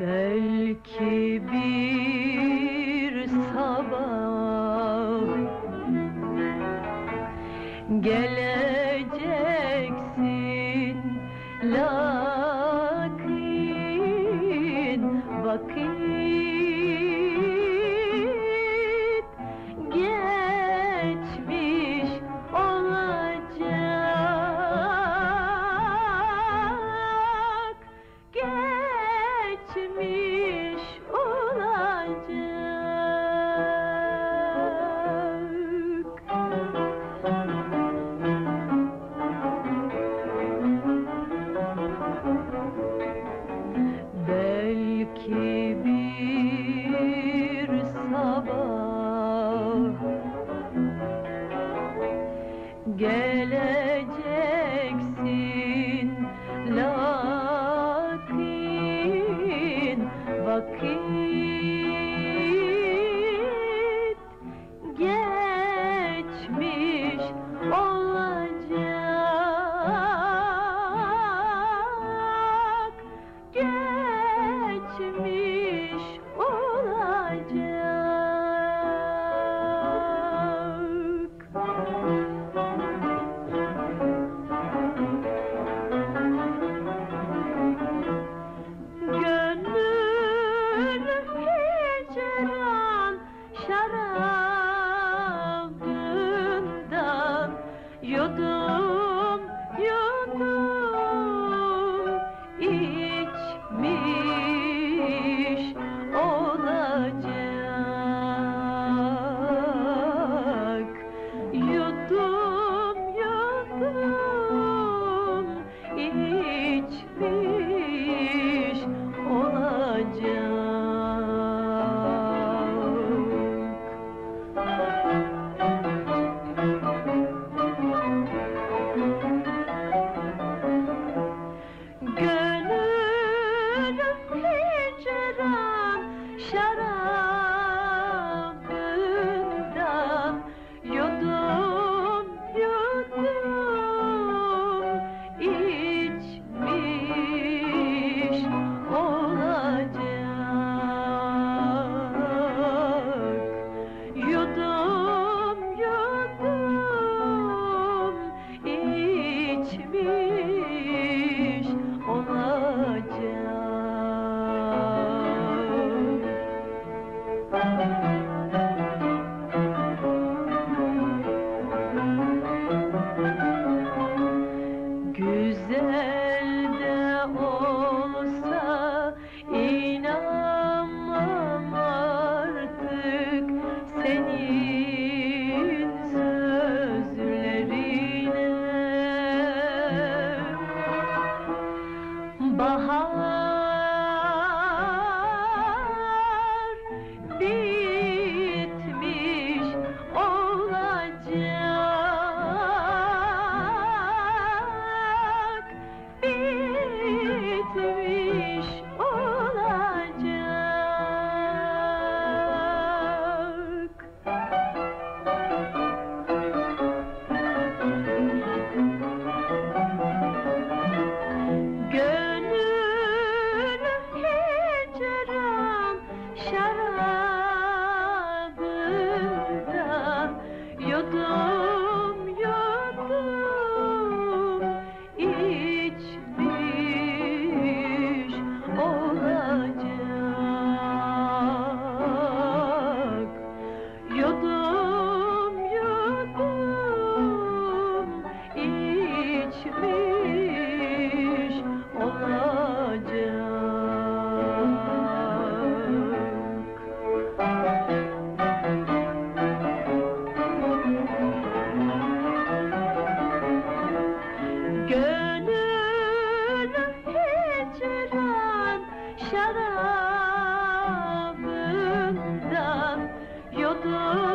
Belki bir sabah geleceksin. La bir sabah Gönlüm hicran şarabından yudum